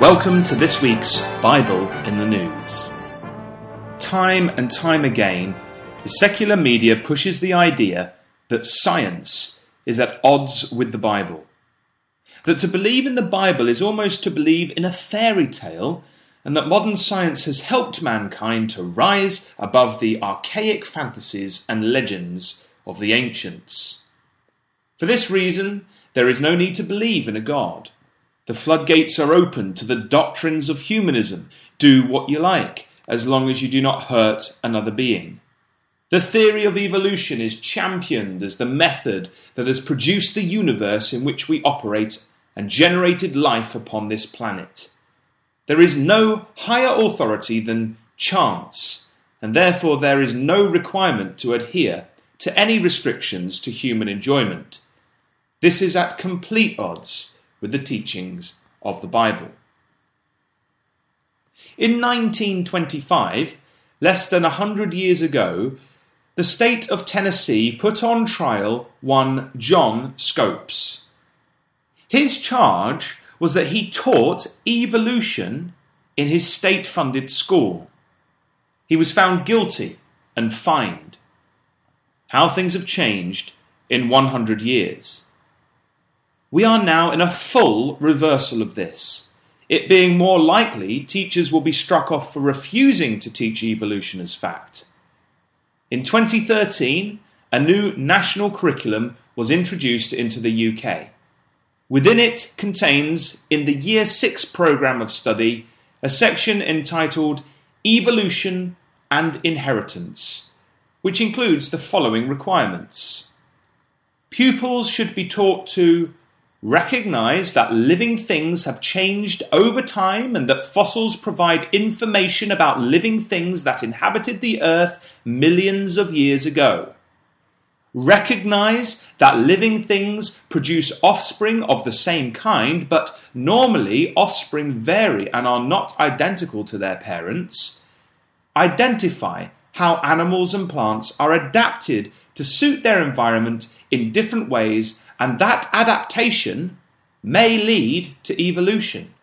Welcome to this week's Bible in the News. Time and time again, the secular media pushes the idea that science is at odds with the Bible. That to believe in the Bible is almost to believe in a fairy tale, and that modern science has helped mankind to rise above the archaic fantasies and legends of the ancients. For this reason, there is no need to believe in a God the floodgates are open to the doctrines of humanism. Do what you like, as long as you do not hurt another being. The theory of evolution is championed as the method that has produced the universe in which we operate and generated life upon this planet. There is no higher authority than chance, and therefore there is no requirement to adhere to any restrictions to human enjoyment. This is at complete odds with the teachings of the Bible. In 1925, less than a hundred years ago, the state of Tennessee put on trial one John Scopes. His charge was that he taught evolution in his state funded school. He was found guilty and fined. How things have changed in 100 years. We are now in a full reversal of this. It being more likely teachers will be struck off for refusing to teach evolution as fact. In 2013, a new national curriculum was introduced into the UK. Within it contains, in the Year 6 programme of study, a section entitled Evolution and Inheritance, which includes the following requirements. Pupils should be taught to Recognize that living things have changed over time and that fossils provide information about living things that inhabited the earth millions of years ago. Recognize that living things produce offspring of the same kind, but normally offspring vary and are not identical to their parents. Identify how animals and plants are adapted to suit their environment in different ways and that adaptation may lead to evolution.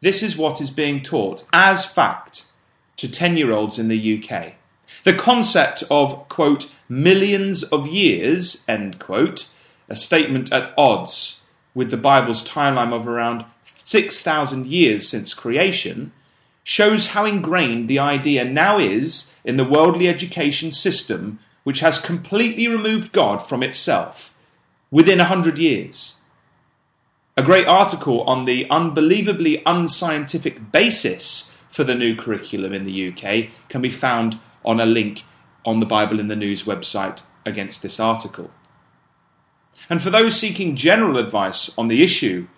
This is what is being taught as fact to 10 year olds in the UK. The concept of, quote, millions of years, end quote, a statement at odds with the Bible's timeline of around 6,000 years since creation, shows how ingrained the idea now is in the worldly education system which has completely removed God from itself within a hundred years. A great article on the unbelievably unscientific basis for the new curriculum in the UK can be found on a link on the Bible in the News website against this article. And for those seeking general advice on the issue,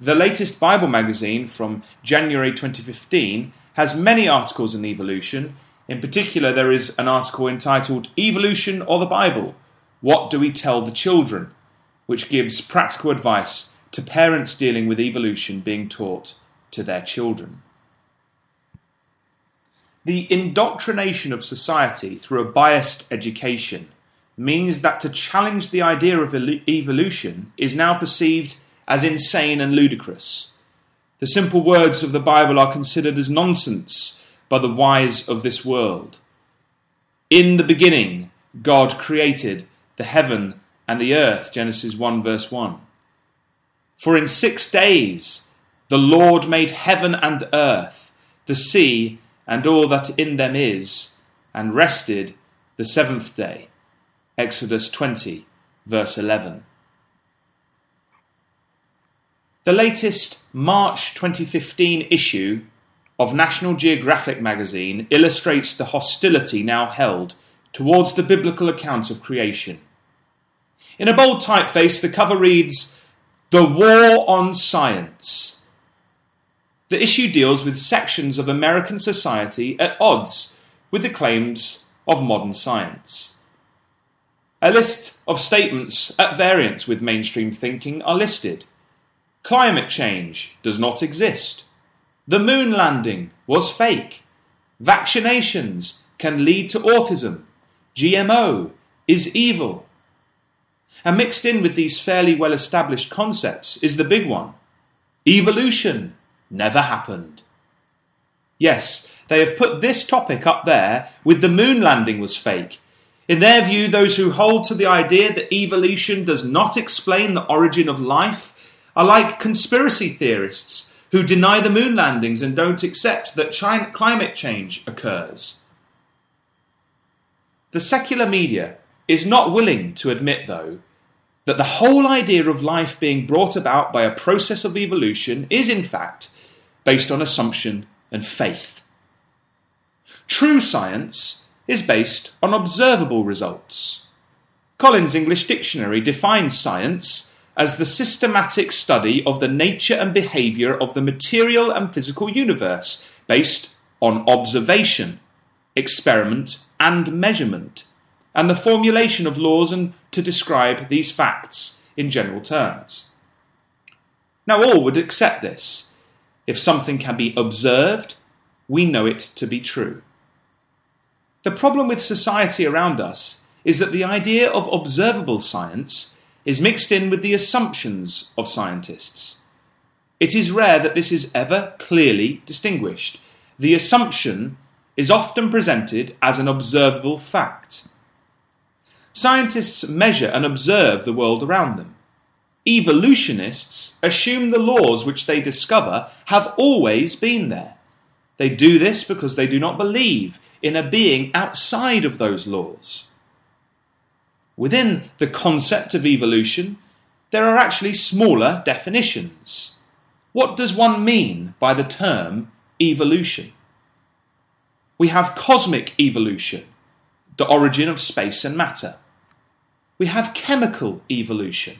the latest Bible magazine from January 2015 has many articles on evolution in particular, there is an article entitled Evolution or the Bible What Do We Tell the Children? which gives practical advice to parents dealing with evolution being taught to their children. The indoctrination of society through a biased education means that to challenge the idea of evolution is now perceived as insane and ludicrous. The simple words of the Bible are considered as nonsense by the wise of this world. In the beginning, God created the heaven and the earth, Genesis 1, verse 1. For in six days the Lord made heaven and earth, the sea, and all that in them is, and rested the seventh day. Exodus 20, verse 11. The latest March 2015 issue of National Geographic magazine illustrates the hostility now held towards the biblical account of creation. In a bold typeface, the cover reads, The War on Science. The issue deals with sections of American society at odds with the claims of modern science. A list of statements at variance with mainstream thinking are listed. Climate change does not exist. The moon landing was fake. Vaccinations can lead to autism. GMO is evil. And mixed in with these fairly well established concepts is the big one evolution never happened. Yes, they have put this topic up there with the moon landing was fake. In their view, those who hold to the idea that evolution does not explain the origin of life are like conspiracy theorists who deny the moon landings and don't accept that climate change occurs. The secular media is not willing to admit, though, that the whole idea of life being brought about by a process of evolution is, in fact, based on assumption and faith. True science is based on observable results. Collins English Dictionary defines science as the systematic study of the nature and behaviour of the material and physical universe based on observation, experiment, and measurement, and the formulation of laws and to describe these facts in general terms. Now, all would accept this. If something can be observed, we know it to be true. The problem with society around us is that the idea of observable science is mixed in with the assumptions of scientists. It is rare that this is ever clearly distinguished. The assumption is often presented as an observable fact. Scientists measure and observe the world around them. Evolutionists assume the laws which they discover have always been there. They do this because they do not believe in a being outside of those laws. Within the concept of evolution, there are actually smaller definitions. What does one mean by the term evolution? We have cosmic evolution, the origin of space and matter. We have chemical evolution,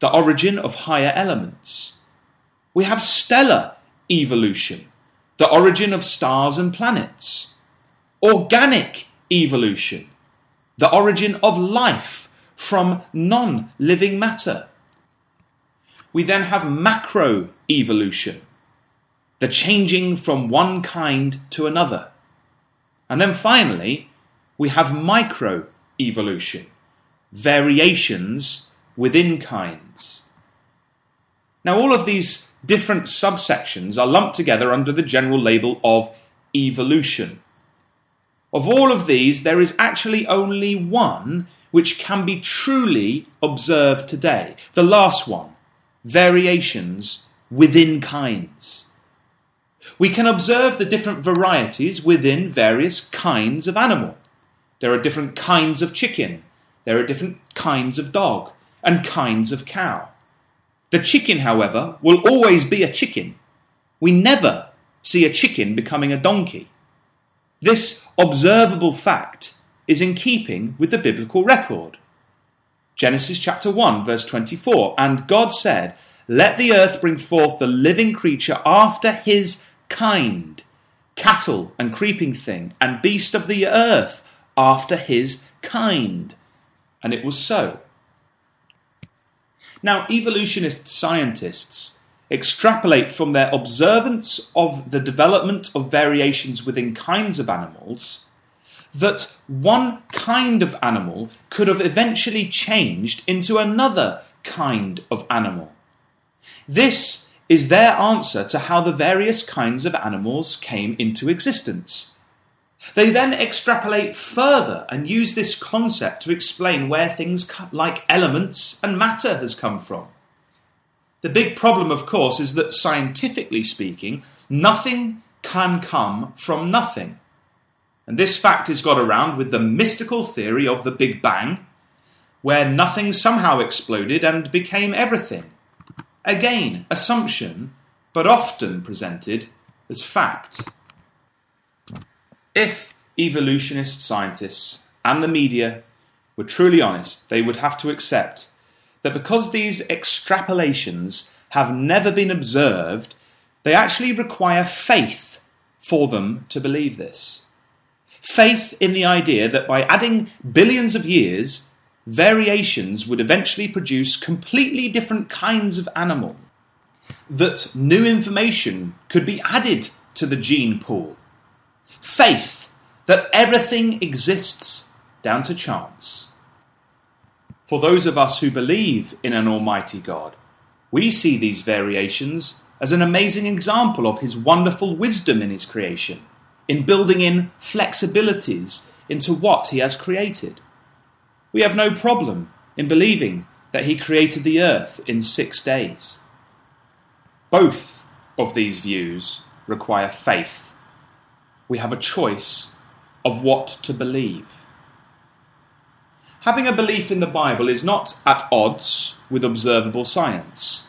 the origin of higher elements. We have stellar evolution, the origin of stars and planets. Organic evolution, the origin of life from non living matter. We then have macro evolution, the changing from one kind to another. And then finally, we have micro evolution, variations within kinds. Now, all of these different subsections are lumped together under the general label of evolution. Of all of these, there is actually only one which can be truly observed today. The last one variations within kinds. We can observe the different varieties within various kinds of animal. There are different kinds of chicken, there are different kinds of dog, and kinds of cow. The chicken, however, will always be a chicken. We never see a chicken becoming a donkey. This observable fact is in keeping with the biblical record. Genesis chapter 1, verse 24 And God said, Let the earth bring forth the living creature after his kind, cattle and creeping thing, and beast of the earth after his kind. And it was so. Now, evolutionist scientists extrapolate from their observance of the development of variations within kinds of animals that one kind of animal could have eventually changed into another kind of animal. This is their answer to how the various kinds of animals came into existence. They then extrapolate further and use this concept to explain where things like elements and matter has come from. The big problem, of course, is that scientifically speaking, nothing can come from nothing. And this fact is got around with the mystical theory of the Big Bang, where nothing somehow exploded and became everything. Again, assumption, but often presented as fact. If evolutionist scientists and the media were truly honest, they would have to accept that because these extrapolations have never been observed, they actually require faith for them to believe this. Faith in the idea that by adding billions of years, variations would eventually produce completely different kinds of animal. That new information could be added to the gene pool. Faith that everything exists down to chance. For those of us who believe in an Almighty God, We see these variations as an amazing example of his wonderful wisdom in his creation, in building in flexibilities into what he has created. We have no problem in believing that he created the earth in six days. Both of these views require faith. We have a choice of what to believe. Having a belief in the Bible is not at odds with observable science.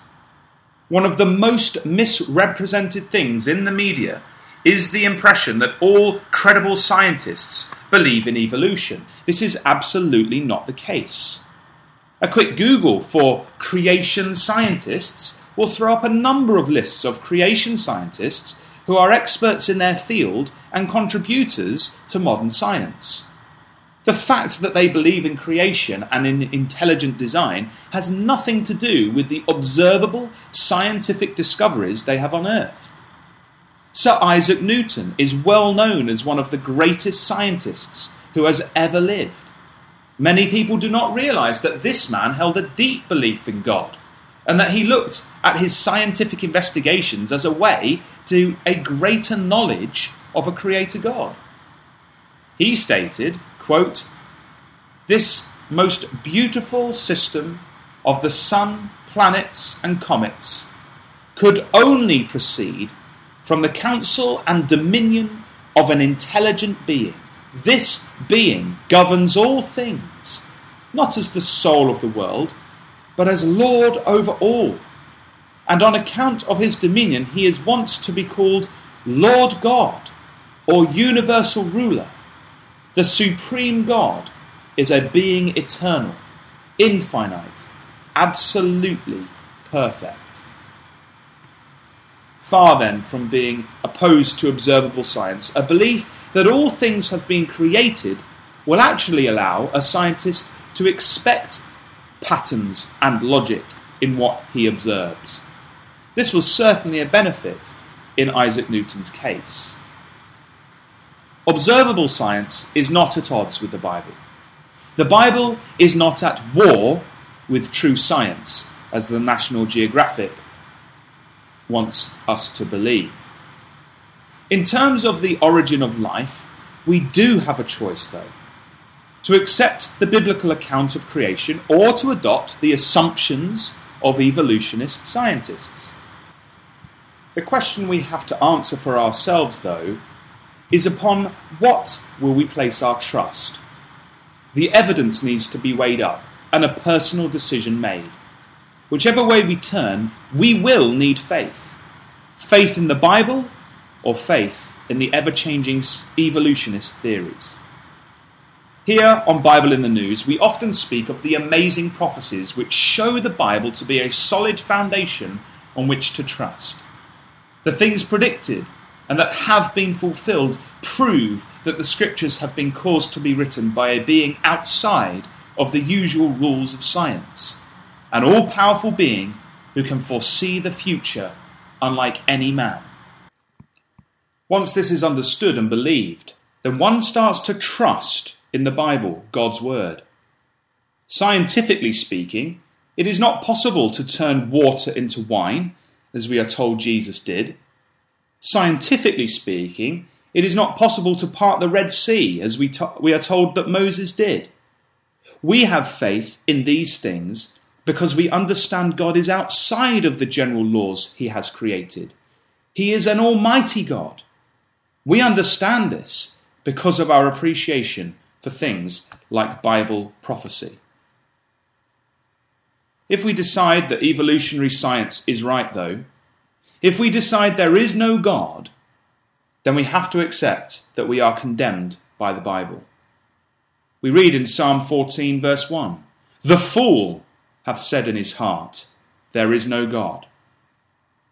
One of the most misrepresented things in the media is the impression that all credible scientists believe in evolution. This is absolutely not the case. A quick Google for creation scientists will throw up a number of lists of creation scientists who are experts in their field and contributors to modern science. The fact that they believe in creation and in intelligent design has nothing to do with the observable scientific discoveries they have unearthed. Sir Isaac Newton is well known as one of the greatest scientists who has ever lived. Many people do not realize that this man held a deep belief in God and that he looked at his scientific investigations as a way to a greater knowledge of a creator God. He stated, quote, This most beautiful system of the sun, planets, and comets could only proceed from the counsel and dominion of an intelligent being. This being governs all things, not as the soul of the world, but as Lord over all. And on account of his dominion, he is wont to be called Lord God or universal ruler. The supreme God is a being eternal, infinite, absolutely perfect. Far then from being opposed to observable science, a belief that all things have been created will actually allow a scientist to expect patterns and logic in what he observes. This was certainly a benefit in Isaac Newton's case. Observable science is not at odds with the Bible. The Bible is not at war with true science, as the National Geographic wants us to believe. In terms of the origin of life, we do have a choice, though to accept the biblical account of creation or to adopt the assumptions of evolutionist scientists. The question we have to answer for ourselves, though, is upon what will we place our trust? The evidence needs to be weighed up and a personal decision made. Whichever way we turn, we will need faith. Faith in the Bible or faith in the ever changing evolutionist theories. Here on Bible in the News, we often speak of the amazing prophecies which show the Bible to be a solid foundation on which to trust. The things predicted and that have been fulfilled prove that the scriptures have been caused to be written by a being outside of the usual rules of science, an all powerful being who can foresee the future unlike any man. Once this is understood and believed, then one starts to trust in the Bible, God's Word. Scientifically speaking, it is not possible to turn water into wine, as we are told Jesus did. Scientifically speaking, it is not possible to part the Red Sea, as we, to- we are told that Moses did. We have faith in these things because we understand God is outside of the general laws he has created. He is an almighty God. We understand this because of our appreciation for things like Bible prophecy. If we decide that evolutionary science is right, though, if we decide there is no God, then we have to accept that we are condemned by the Bible. We read in Psalm 14, verse 1 The fool hath said in his heart, There is no God.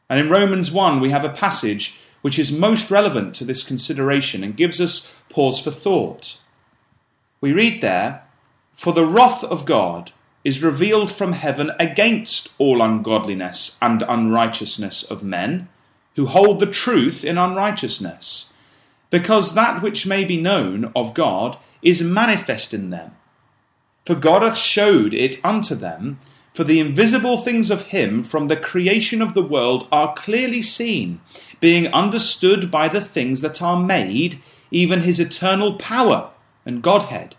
And in Romans 1, we have a passage which is most relevant to this consideration and gives us pause for thought we read there, For the wrath of God is revealed from heaven against all ungodliness and unrighteousness of men who hold the truth in unrighteousness, because that which may be known of God is manifest in them. For God hath showed it unto them For the invisible things of him from the creation of the world are clearly seen, being understood by the things that are made, even his eternal power and Godhead,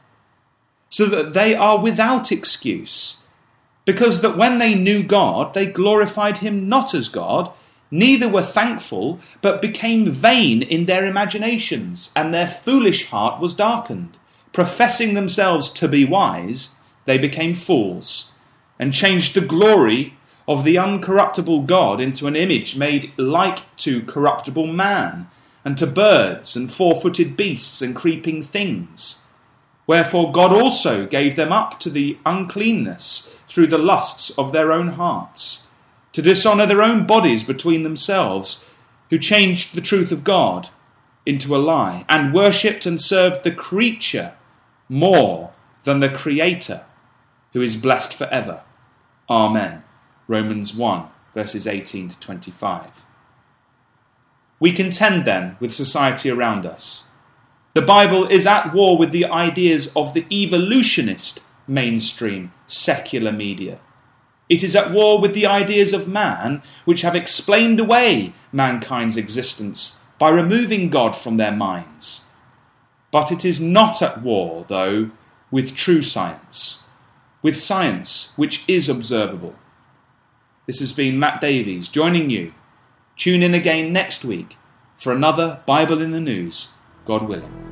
so that they are without excuse. Because that when they knew God, they glorified him not as God, neither were thankful, but became vain in their imaginations, and their foolish heart was darkened. Professing themselves to be wise, they became fools and changed the glory of the uncorruptible God into an image made like to corruptible man, and to birds and four footed beasts and creeping things. Wherefore God also gave them up to the uncleanness through the lusts of their own hearts, to dishonour their own bodies between themselves, who changed the truth of God into a lie, and worshipped and served the creature more than the Creator, who is blessed for ever. Amen. Romans 1, verses 18 to 25. We contend then with society around us. The Bible is at war with the ideas of the evolutionist mainstream secular media. It is at war with the ideas of man which have explained away mankind's existence by removing God from their minds. But it is not at war, though, with true science with science which is observable. This has been Matt Davies joining you. Tune in again next week for another Bible in the News, God willing.